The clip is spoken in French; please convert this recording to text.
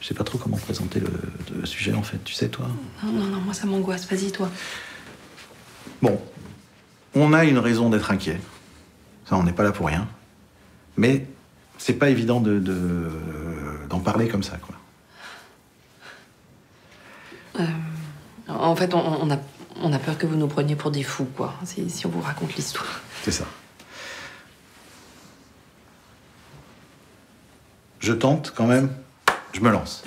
Je sais pas trop comment présenter le, le sujet en fait, tu sais toi Non, non, non, moi ça m'angoisse. Vas-y, toi. Bon, on a une raison d'être inquiet. Ça, on n'est pas là pour rien. Mais c'est pas évident de, de- d'en parler comme ça, quoi. Euh, en fait, on, on a, on a peur que vous nous preniez pour des fous, quoi, si, si on vous raconte l'histoire. C'est ça. Je tente quand même, je me lance.